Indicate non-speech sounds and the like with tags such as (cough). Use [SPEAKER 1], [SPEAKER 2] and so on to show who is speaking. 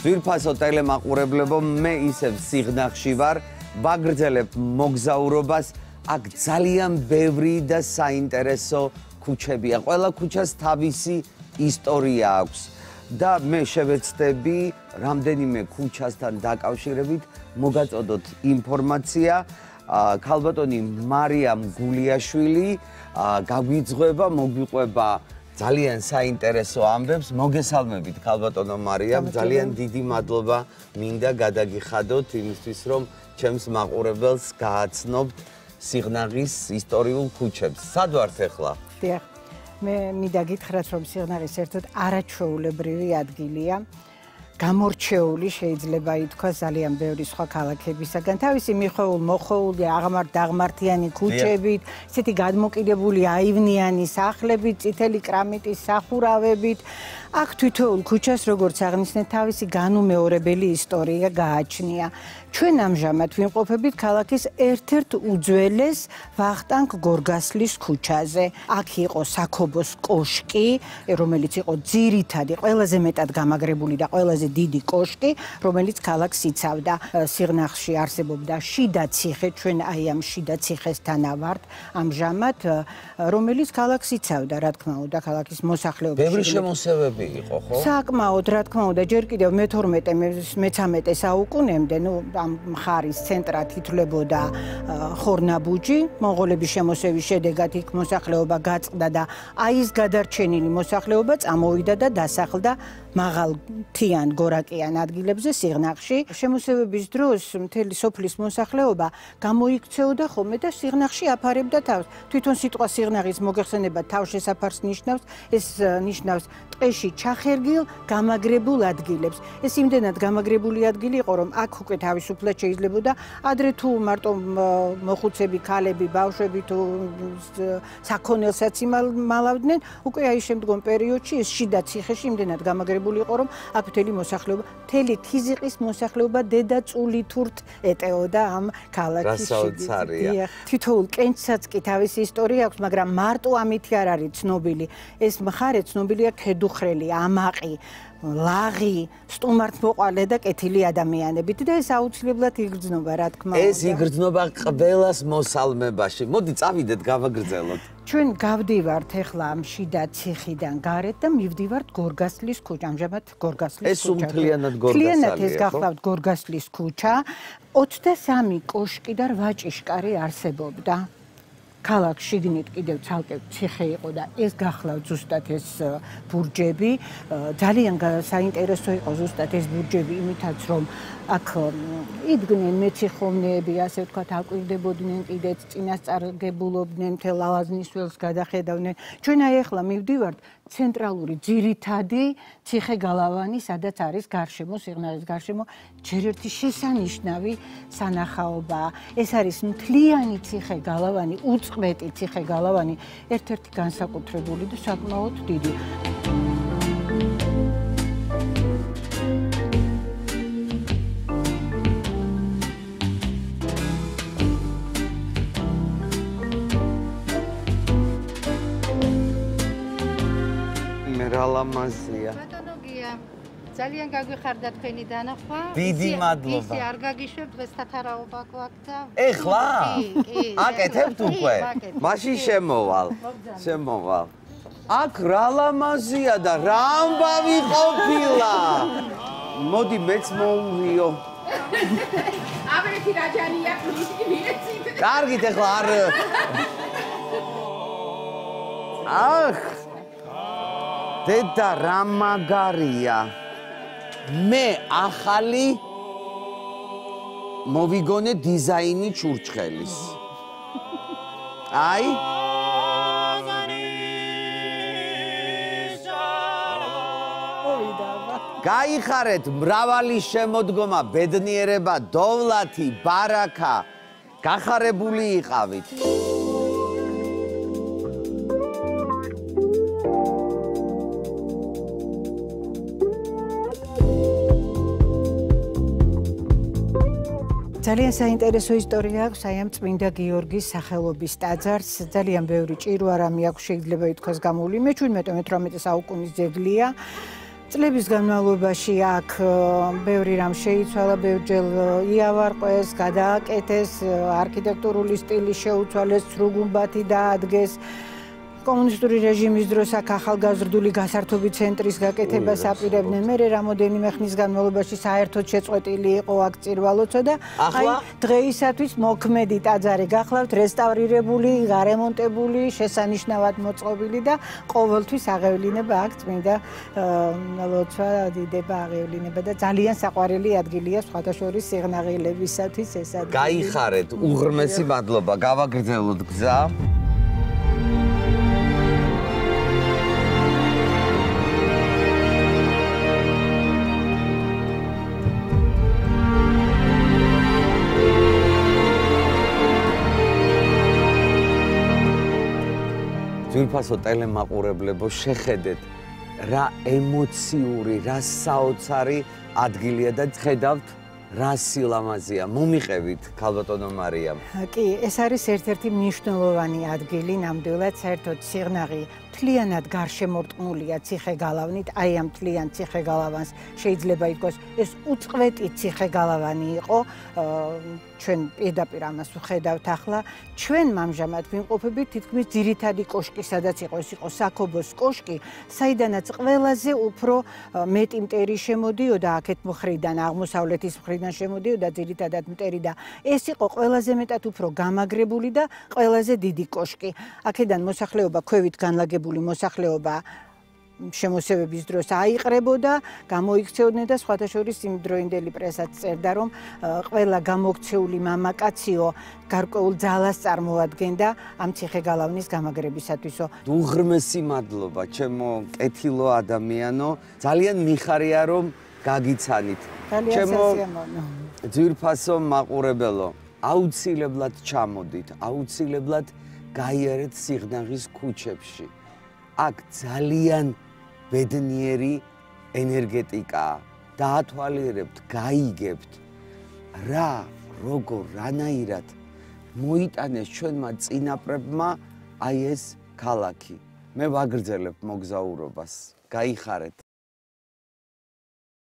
[SPEAKER 1] ძვირფასო ტელემაყურებლებო, მე ისევ სიღნაღში ვარ, ვაგრძელებ მოგზაურობას. აქ ძალიან ბევრი და საინტერესო ქუჩებია. ყველა ქუჩას თავისი ისტორია აქვს. და მე შევეცდები რამდენიმე ქუჩასთან დაკავშირებით მოგაწოდოთ ინფორმაცია. ქალბატონი მარიამ გულიაშვილი გაგვიძღვება, მოგვიყვება ძალიან საინტერესო ამბებს. მოგესალმებით, ქალბატონო მარიამ. ძალიან დიდი მადლობა მინდა გადაგიხადოთ იმისთვის, რომ ჩემს მაყურებელს გააცნობთ სიღნაღის ისტორიულ ქუჩებს. სად ვართ ახლა?
[SPEAKER 2] დიახ. მე მინდა გითხრათ, რომ სიღნაღის ერთად არაჩვეულებრივი ადგილია. გამორჩეული შეიძლება ითქვას ძალიან ბევრი სხვა ქალაქებისაგან. თავისი მიხოულ მოხოული აღმართ დაღმართიანი ქუჩებით, ისეთი გადმოკიდებული აივნიანი სახლებით, წითელი კრამიტის სახურავებით. აქ თვითოულ ქუჩას როგორც აღნიშნეთ, თავისი განუმეორებელი ისტორია გააჩნია. ჩვენ ამჟამად ვიმყოფებით ქალაქის ერთ-ერთ უძველეს ვახტანგ გორგასლის ქუჩაზე. აქ იყო საქობოს კოშკი, რომელიც იყო ძირითადი, ყველაზე მეტად გამაგრებული და ყველაზე დიდი კოშკი, რომელიც ქალაქს იცავდა. სიღნაღში არსებობდა შიდა ციხე, ჩვენ აი ამ შიდა ციხესთან ავართ ამჟამად, რომელიც ქალაქს იცავდა, რა თქმა უნდა, ქალაქის მოსახლეობის.
[SPEAKER 1] ბევრი შემოსევები იყო, ხო?
[SPEAKER 2] საკმაოდ, რა თქმა უნდა, ჯერ კიდევ მე-12 მე-13 საუკუნემდე, ნუ ამ მხარის ცენტრად ითვლებოდა ხორნაბუჯი, მონღოლების შემოსევის შედეგად იქ მოსახლეობა გაწყდა და აი ეს გადარჩენილი მოსახლეობა წამოვიდა და დასახლდა მაღალთიან გორაკიან ადგილებზე სიღნაღში. შემოსევების დროს მთელი სოფლის მოსახლეობა გამოიქცეოდა ხოლმე და სიღნაღში აფარებდა თავს. თვითონ სიტყვა სიღნაღის მოგეხსენება თავშესაფარს ნიშნავს, ეს ნიშნავს ტყეში ჩახერგილ გამაგრებულ ადგილებს. ეს იმდენად გამაგრებული ადგილი იყო, რომ აქ უკვე თავისუფლად შეიძლებოდა ადრე თუ მარტო მოხუცები, ქალები, ბავშვები თუ საქონელსაც იმალავდნენ, უკვე აი შემდგომ პერიოდში ეს შიდა ციხეში იმდენად გამაგრებული იყო, რომ აქ მთელი მოსახლეობა, მთელი ქიზიყის მოსახლეობა დედაწული თურთ ეტეოდა ამ ქალაქის
[SPEAKER 1] შიგნით.
[SPEAKER 2] თითოეულ კენჭსაც კი თავისი ისტორია აქვს, მაგრამ მარტო ამითი არ არის ცნობილი. ეს მხარე ცნობილია ქედუხრელი, ამაყი. ლაღი, სტუმართმოყალე და კეთილი ადამიანებით და ეს აუცილებლად იგრძნობა, რა თქმა უნდა.
[SPEAKER 1] ეს იგრძნობა ყველას მოსალმებაში. მოდი წავიდეთ, გავაგრძელოთ.
[SPEAKER 2] ჩვენ გავდივართ ახლა ამ შიდა ციხიდან გარეთ და მივდივართ გორგასლის ქუჩა. ამჟამად გორგასლის
[SPEAKER 1] ქუჩა. ეს უმთლიანად გორგასალია.
[SPEAKER 2] მთლიანად ეს გახლავთ გორგასლის ქუჩა. 23 კოშკი და 8 ჭიშკარი არსებობდა. ქალაქ შიგნით კიდევ ცალკე ციხე იყო და ეს გახლავთ ზუსტად ეს ბურჯები ძალიან საინტერესო იყო ზუსტად ეს ბურჯები იმითაც რომ აქ იდგნენ მეციხოვნეები ასე ვთქვათ აკვირდებოდნენ კიდეც წინასწარგებულობდნენ მთელ ლავაზნის ველს გადახედავდნენ. ჩვენ აი ახლა მივდივართ ცენტრალური ძირითადი ციხე გალავანი სადაც არის გარშემო სიღნაღის გარშემო ჯერ ერთი შესანიშნავი სანახაობა ეს არის მთლიანი ციხე გალავანი უც უწყვეტი ციხე გალავანი ერთ-ერთი განსაკუთრებული და საკმაოდ დიდი.
[SPEAKER 1] მე რა ლამაზია.
[SPEAKER 3] ძალიან გაგვიხარდა თქვენი დანახვა.
[SPEAKER 1] დიდი მადლობა.
[SPEAKER 3] ისე არ გაგიშვებ დღეს თათარაობა გვაქვს და
[SPEAKER 1] ეხლა? კი, კი. (laughs) აკეთებთ უკვე? მაშინ შემოვალ. შემოვალ. აქ რა ლამაზია და რა ამბავი ყოფილა. მოდი მეც მოუვიო.
[SPEAKER 3] აბერეთი რაჯანია ქრიშკი მიეცით.
[SPEAKER 1] კარგით ეხლა არ (laughs) ახ დედა რა მაგარია. მე ახალი მოვიგონე დიზაინი ჩურჩხელის. აი გაიხარეთ მრავალი შემოდგომა, ბედნიერება, დოვლათი, ბარაკა. გახარებული იყავით.
[SPEAKER 2] ძალიან საინტერესო ისტორია აქვს აი ამ წმინდა გიორგის სახელობის ტაძარს. ძალიან ბევრი ჭირო არამე აქვს შეიძლება ითქვას გამოული. მე 17-18 საუკუნის ძეგლია. წლების განმავლობაში აქ ბევრი რამ შეიცვალა, ბევრჯერ იავარყვეს, გადააკეთეს, არქიტექტურული სტილი შეუცვალეს, სრუგუმბათი დაადგეს. კომუნისტური რეჟიმის დროს აქ ახალგაზრდული გასართობი ცენტრის გაკეთებას აპირებდნენ. მე რამოდენიმე ხნის განმავლობაში საერთოდ შეწყვეტილი იყო აქ წირვალოცა და
[SPEAKER 1] აი
[SPEAKER 2] დღეისათვის მოქმედი ტაძარი გახლავთ რესტავრირებული, გარემონტებული, შესანიშნავად მოწყობილი და ყოველთვის აღევლინება აქ წმინდა ლოცვა დიდება აღევლინება და ძალიან საყვარელი ადგილია სხვადასხვა სიღნაღილებისათვის ეს ადგილი.
[SPEAKER 1] გაიხარეთ, უღრმესი მადლობა. გავაგრძელოთ გზა. ძვირფასო ტელემაყურებლებო შეხედეთ რა ემოციური, რა საოცარი ადგილია და ხედავთ რა სილამაზეა. მომიყევით ქალბატონო მარიამ.
[SPEAKER 2] კი, ეს არის ერთ-ერთი მნიშვნელოვანი ადგილი ნამდვილად, საერთოდ სიღნაღი თლიანად გარშემორტყმულია ციხე-გალავნით, აი ამ თლიან ციხე-გალავანს შეიძლება ითქვას, ეს უწყვეტი ციხე-გალავანი იყო, ჩვენ პირდაპირ ამას ვხედავთ ახლა, ჩვენ ამჟამად ვიმყოფებით თითქმის ძირითადი კოშკი, სადაც იყო ეს იყო საქობოს კოშკი, საიდანაც ყველაზე უფრო მეტი მტერი შემოდიოდა აქეთ მხრიდან, აღმოსავლეთის მხრიდან შემოდიოდა ძირითადად მტერი და ეს იყო ყველაზე მეტად უფრო გამაგრებული და ყველაზე დიდი კოშკი. აქედან მოსახლეობა ქვევით განლაგებული გადაღებული მოსახლეობა შემოსევების დროს აიყრებოდა, გამოიქცეოდნენ და სხვათა შორის იმ დროინდელი პრესაც წერდა, რომ ყველა გამოქცეული მამაკაციო გარკვეულ ძალას წარმოადგენდა ამ ციხე-გალავნის გამაგრებისათვისო.
[SPEAKER 1] უღრმესი მადლობა, ჩემო კეთილო ადამიანო, ძალიან მიხარია რომ გაგიცანით.
[SPEAKER 2] ჩემო
[SPEAKER 1] ძირფასო მაყურებელო, აუცილებლად ჩამოდით, აუცილებლად გაიარეთ სიღნაღის ქუჩებში. აქ ძალიან ბედნიერი ენერგეტიკაა. დაათვალიერებთ, გაიგებთ რა, როგორ, რანაირად მოიტანეს ჩვენმა წინაპრებმა აი ეს ქალაქი. მე ვაგრძელებ მოგზაურობას. გაიხარეთ